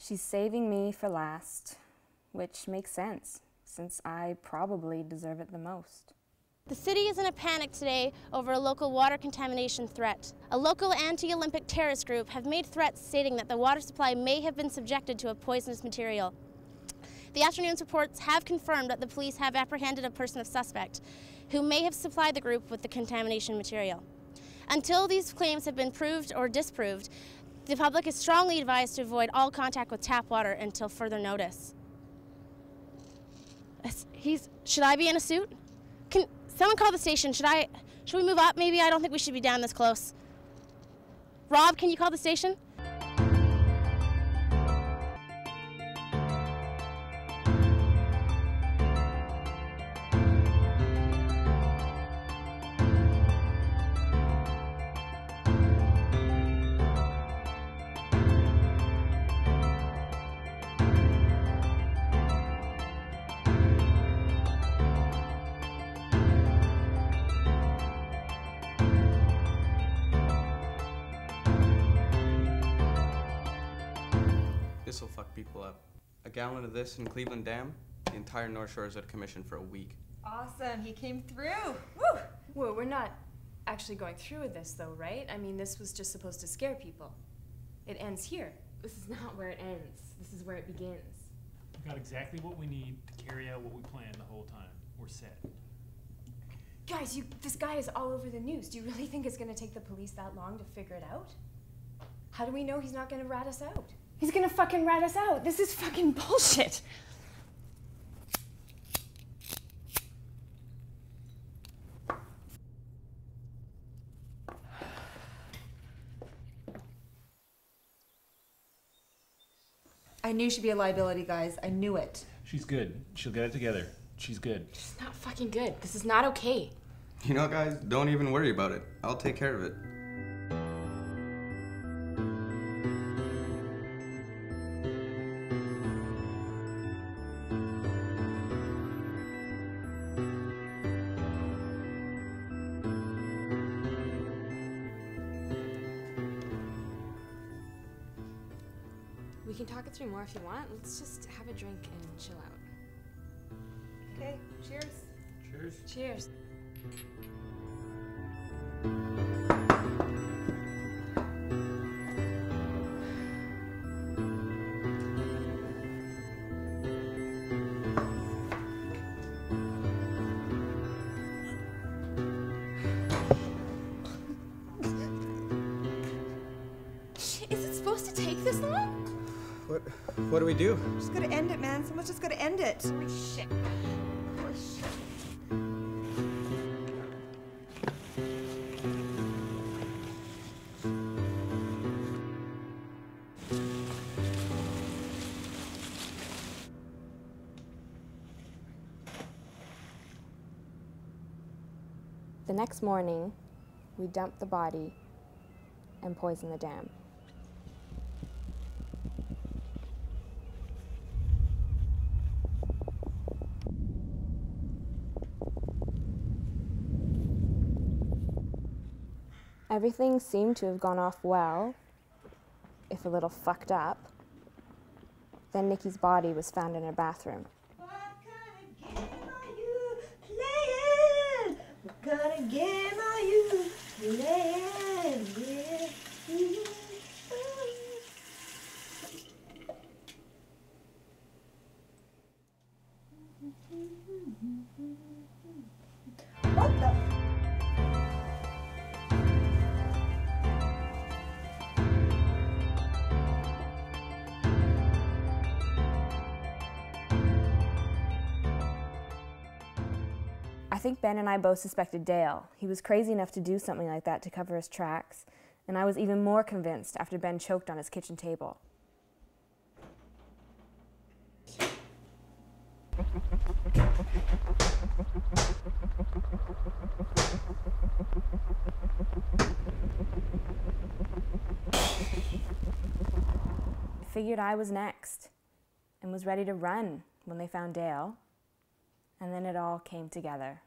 She's saving me for last, which makes sense, since I probably deserve it the most. The city is in a panic today over a local water contamination threat. A local anti-Olympic terrorist group have made threats stating that the water supply may have been subjected to a poisonous material. The afternoon's reports have confirmed that the police have apprehended a person of suspect who may have supplied the group with the contamination material. Until these claims have been proved or disproved, the public is strongly advised to avoid all contact with tap water until further notice. He's, should I be in a suit? Can someone call the station? Should I, should we move up? Maybe I don't think we should be down this close. Rob, can you call the station? This will fuck people up. A gallon of this in Cleveland Dam, the entire North Shore is out of commission for a week. Awesome, he came through. Woo! Whoa, we're not actually going through with this though, right? I mean, this was just supposed to scare people. It ends here. This is not where it ends. This is where it begins. We got exactly what we need to carry out what we planned the whole time. We're set. Guys, you this guy is all over the news. Do you really think it's gonna take the police that long to figure it out? How do we know he's not gonna rat us out? He's gonna fucking rat us out. This is fucking bullshit. I knew she'd be a liability, guys. I knew it. She's good. She'll get it together. She's good. She's not fucking good. This is not okay. You know, guys, don't even worry about it. I'll take care of it. Can talk it through more if you want. Let's just have a drink and chill out. Okay, cheers. Cheers. Cheers. What, what do we do? Just gotta end it, man. Someone's just gotta end it. Holy shit. Holy shit. The next morning, we dumped the body and poisoned the dam. Everything seemed to have gone off well, if a little fucked up. Then Nikki's body was found in her bathroom. What kind I think Ben and I both suspected Dale. He was crazy enough to do something like that to cover his tracks, and I was even more convinced after Ben choked on his kitchen table. Figured I was next and was ready to run when they found Dale. And then it all came together.